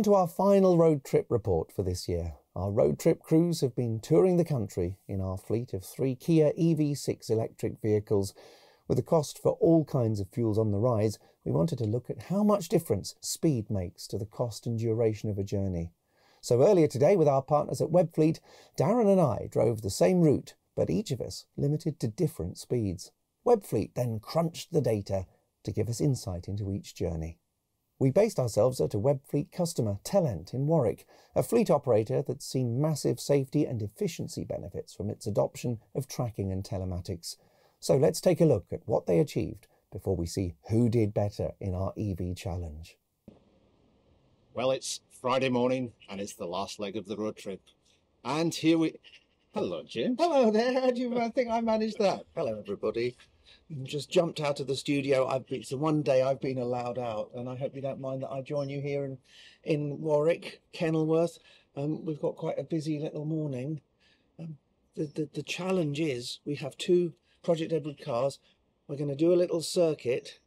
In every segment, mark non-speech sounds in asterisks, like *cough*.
on to our final road trip report for this year. Our road trip crews have been touring the country in our fleet of three Kia EV6 electric vehicles. With the cost for all kinds of fuels on the rise, we wanted to look at how much difference speed makes to the cost and duration of a journey. So earlier today, with our partners at Webfleet, Darren and I drove the same route, but each of us limited to different speeds. Webfleet then crunched the data to give us insight into each journey. We based ourselves at a Webfleet customer, Telent in Warwick, a fleet operator that's seen massive safety and efficiency benefits from its adoption of tracking and telematics. So let's take a look at what they achieved before we see who did better in our EV challenge. Well, it's Friday morning and it's the last leg of the road trip. And here we. Hello, Jim. Hello there. How do you think I managed that? Hello, everybody just jumped out of the studio. I've been, it's the one day I've been allowed out, and I hope you don't mind that I join you here in in Warwick, Kenilworth. Um, we've got quite a busy little morning. Um, the, the the challenge is we have two Project Edward cars. We're going to do a little circuit,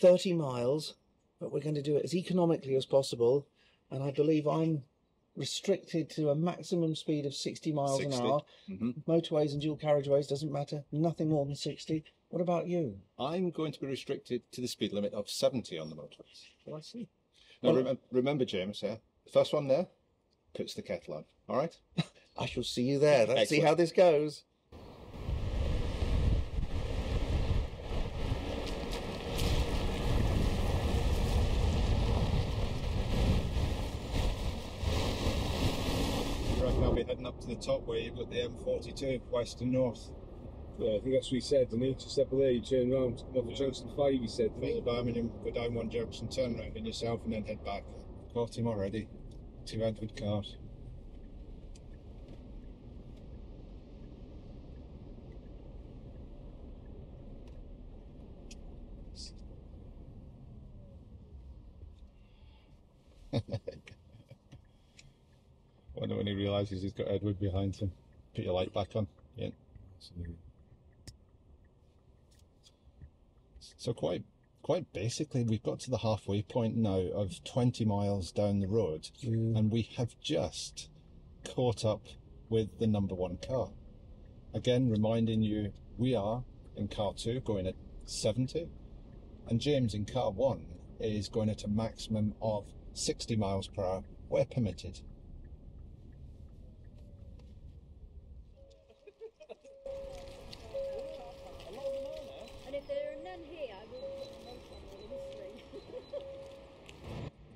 thirty miles, but we're going to do it as economically as possible. And I believe I'm restricted to a maximum speed of 60 miles 60. an hour. Mm-hmm. Motorways and dual carriageways doesn't matter, nothing more than 60. What about you? I'm going to be restricted to the speed limit of 70 on the motorways. Oh, I see. Now, well, rem- remember, James, yeah, the first one there puts the kettle on. All right? *laughs* I shall see you there. Let's Excellent. see how this goes. Be heading up to the top where you've got the M42 west and north. Yeah, I think that's what he said, and he just step there, you turn around, off junction 5, he said. Fill the Birmingham, go down one junction, turn around in yourself, and then head back. Caught him already. Two Edward cars. *laughs* Wonder when he realises he's got Edward behind him. Put your light back on. Yeah. So quite quite basically, we've got to the halfway point now of 20 miles down the road, mm. and we have just caught up with the number one car. Again, reminding you, we are in car two going at 70, and James in car one is going at a maximum of 60 miles per hour where permitted.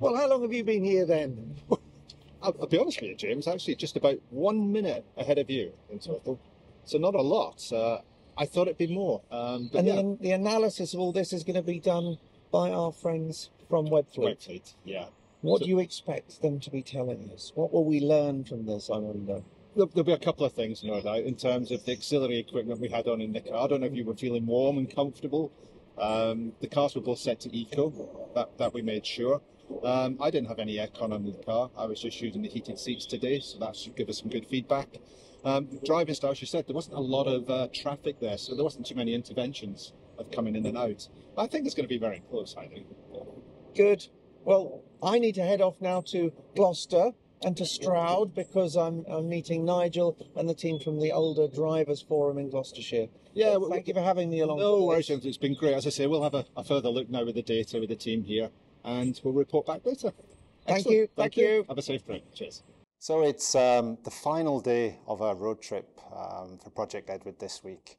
Well, how long have you been here then? *laughs* I'll, I'll, be honest with you, James. Actually, just about one minute ahead of you in total. So not a lot. Uh, I thought it'd be more. Um, and yeah. the, the, analysis of all this is going to be done by our friends from Webfleet. Webfleet, yeah. What so, do you expect them to be telling us? What will we learn from this? I wonder. There'll be a couple of things, no doubt, in terms of the auxiliary equipment we had on in the car. I don't know if you were feeling warm and comfortable. Um, the cars were both set to eco. That that we made sure. Um, I didn't have any aircon on the car. I was just using the heated seats today, so that should give us some good feedback. Um, driving style, as you said, there wasn't a lot of uh, traffic there, so there wasn't too many interventions of coming in and out. I think it's going to be very close, I think. Good. Well, I need to head off now to Gloucester and to Stroud because I'm, I'm meeting Nigel and the team from the Older Drivers Forum in Gloucestershire. Yeah, well, thank you for having me along. No worries, it's been great. As I say, we'll have a, a further look now with the data with the team here and we'll report back later. Thank Excellent. you. Thank, Thank you. you. Have a safe trip. Cheers. So it's um, the final day of our road trip um, for Project Edward this week.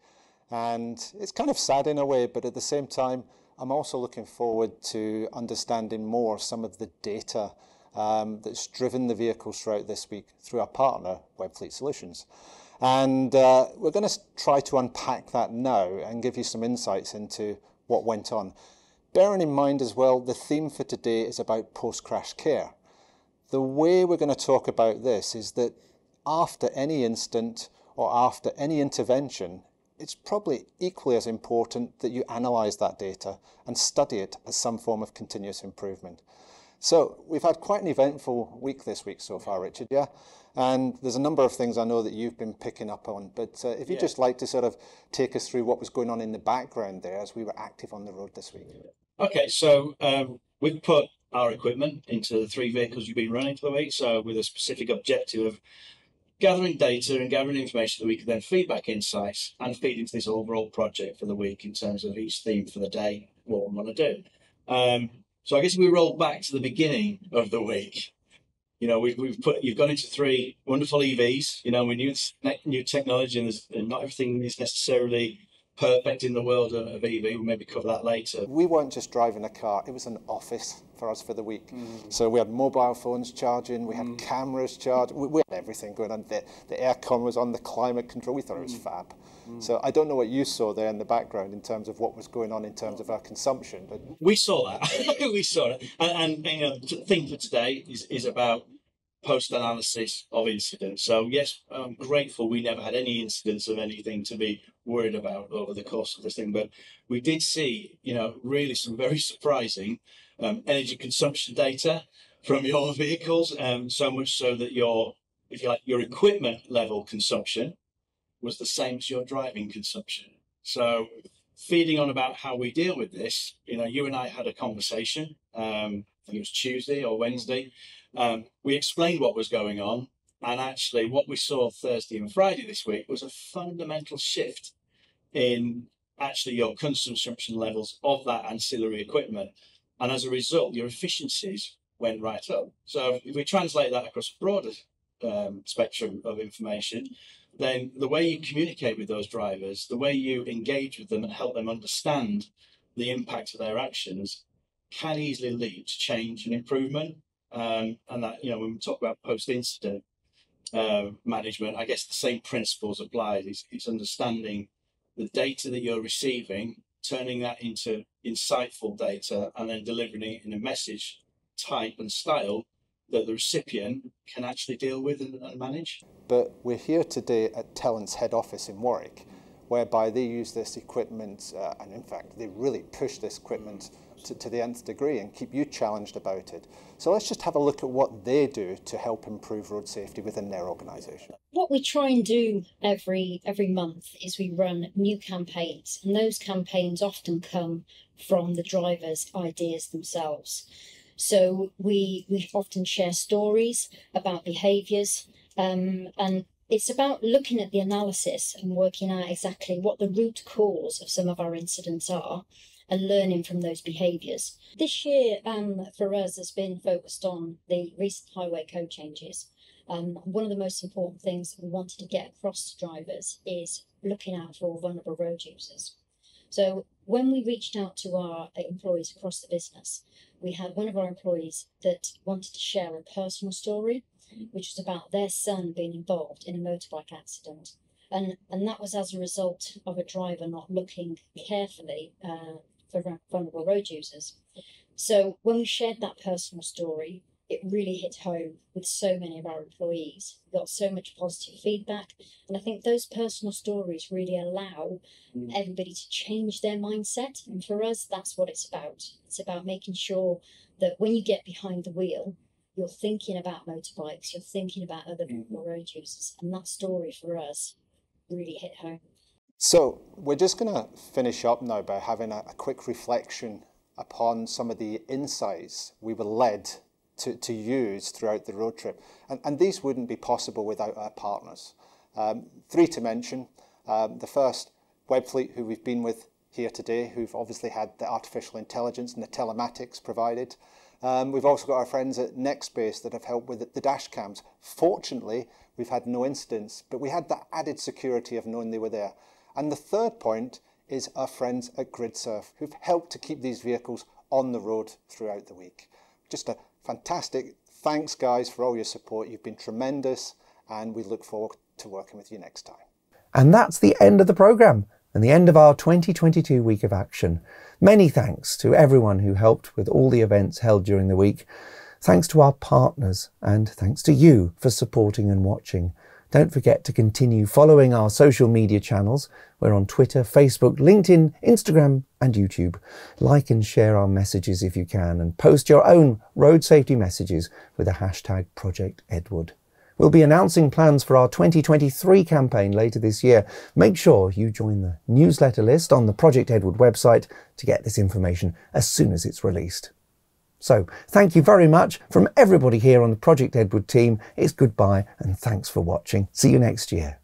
And it's kind of sad in a way, but at the same time, I'm also looking forward to understanding more some of the data um, that's driven the vehicles throughout this week through our partner, Webfleet Solutions. And uh, we're going to try to unpack that now and give you some insights into what went on. Bearing in mind as well, the theme for today is about post-crash care. The way we're going to talk about this is that after any incident or after any intervention, it's probably equally as important that you analyse that data and study it as some form of continuous improvement. So we've had quite an eventful week this week so far, Richard, yeah? And there's a number of things I know that you've been picking up on, but uh, if you'd yeah. just like to sort of take us through what was going on in the background there as we were active on the road this week. Okay, so um, we've put our equipment into the three vehicles you've been running for the week. So with a specific objective of gathering data and gathering information that we can then feed back insights and feed into this overall project for the week in terms of each theme for the day, what we want to do. Um, so I guess if we roll back to the beginning of the week, you know, we've, we've put you've gone into three wonderful EVs. You know, we new new technology, and, and not everything is necessarily perfect in the world of, of EV. We'll maybe cover that later. We weren't just driving a car; it was an office for us for the week. Mm. So we had mobile phones charging, we had mm. cameras charging, we, we, had everything going on. The, the aircon was on, the climate control. We thought mm. it was mm. fab. Mm. So I don't know what you saw there in the background in terms of what was going on in terms of our consumption. But we saw that. *laughs* we saw it, and, and you know, the thing for today is is about post analysis of incidents. So, yes, I'm grateful we never had any incidents of anything to be worried about over the course of this thing. But we did see, you know, really some very surprising um, energy consumption data from your vehicles, um, so much so that your, if you like, your equipment level consumption was the same as your driving consumption. So, feeding on about how we deal with this, you know, you and I had a conversation. Um, I think it was Tuesday or Wednesday, um, we explained what was going on, and actually, what we saw Thursday and Friday this week was a fundamental shift in actually your consumption levels of that ancillary equipment. And as a result, your efficiencies went right up. So if we translate that across a broader um, spectrum of information, then the way you communicate with those drivers, the way you engage with them and help them understand the impact of their actions can easily lead to change and improvement. Um, and that, you know, when we talk about post incident uh, management, I guess the same principles apply. It's, it's understanding the data that you're receiving, turning that into insightful data, and then delivering it in a message type and style that the recipient can actually deal with and, and manage. But we're here today at Telent's head office in Warwick, whereby they use this equipment, uh, and in fact, they really push this equipment to, to the nth degree and keep you challenged about it. So let's just have a look at what they do to help improve road safety within their organisation. What we try and do every every month is we run new campaigns, and those campaigns often come from the drivers' ideas themselves. So we we often share stories about behaviours, um, and it's about looking at the analysis and working out exactly what the root cause of some of our incidents are and learning from those behaviours. This year um, for us has been focused on the recent highway code changes. Um, one of the most important things we wanted to get across to drivers is looking out for vulnerable road users. So when we reached out to our employees across the business, we had one of our employees that wanted to share a personal story, which was about their son being involved in a motorbike accident. And, and that was as a result of a driver not looking carefully uh, for vulnerable road users. So when we shared that personal story, it really hit home with so many of our employees. We got so much positive feedback. And I think those personal stories really allow mm. everybody to change their mindset. And for us, that's what it's about. It's about making sure that when you get behind the wheel, you're thinking about motorbikes, you're thinking about other mm. road users. And that story for us really hit home. So we're just going to finish up now by having a, a, quick reflection upon some of the insights we were led to, to use throughout the road trip. And, and these wouldn't be possible without our partners. Um, three to mention. Um, the first, Webfleet, who we've been with here today, who've obviously had the artificial intelligence and the telematics provided. Um, we've also got our friends at Nextbase that have helped with the dash cams. Fortunately, we've had no incidents, but we had that added security of knowing they were there. And the third point is our friends at GRIDSERVE, who've helped to keep these vehicles on the road throughout the week. Just a fantastic thanks, guys, for all your support. You've been tremendous, and we look forward to working with you next time. And that's the end of the programme and the end of our 2022 week of action. Many thanks to everyone who helped with all the events held during the week. Thanks to our partners, and thanks to you for supporting and watching. Don't forget to continue following our social media channels. We're on Twitter, Facebook, LinkedIn, Instagram, and YouTube. Like and share our messages if you can, and post your own road safety messages with the hashtag Project Edward. We'll be announcing plans for our 2023 campaign later this year. Make sure you join the newsletter list on the Project Edward website to get this information as soon as it's released. So thank you very much from everybody here on the Project Edward team. It's goodbye and thanks for watching. See you next year.